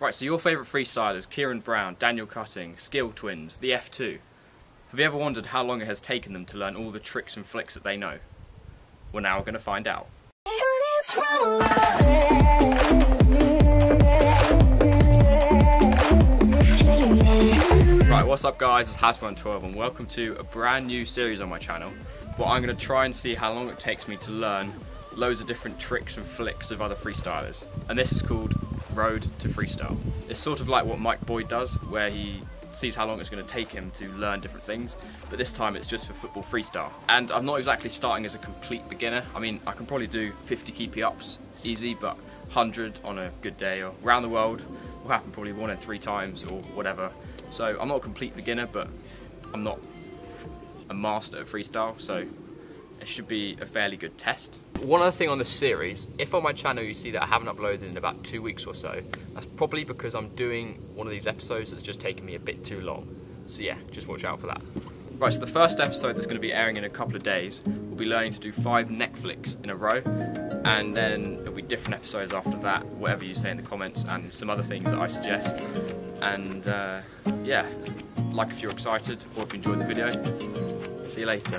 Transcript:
Right, so your favourite freestylers, Kieran Brown, Daniel Cutting, Skill Twins, the F2. Have you ever wondered how long it has taken them to learn all the tricks and flicks that they know? We're now going to find out. Right, what's up guys, it's Hazman12 and welcome to a brand new series on my channel where I'm going to try and see how long it takes me to learn loads of different tricks and flicks of other freestylers. And this is called Road to Freestyle. It's sort of like what Mike Boyd does, where he sees how long it's going to take him to learn different things, but this time it's just for football freestyle. And I'm not exactly starting as a complete beginner. I mean, I can probably do 50 keepy ups easy, but 100 on a good day or around the world will happen probably one in three times or whatever. So I'm not a complete beginner, but I'm not a master at freestyle, so it should be a fairly good test. One other thing on this series, if on my channel you see that I haven't uploaded in about two weeks or so, that's probably because I'm doing one of these episodes that's just taken me a bit too long. So yeah, just watch out for that. Right, so the first episode that's going to be airing in a couple of days, we'll be learning to do five neck flicks in a row, and then there'll be different episodes after that, whatever you say in the comments, and some other things that I suggest. And uh, yeah, like if you're excited or if you enjoyed the video. See you later.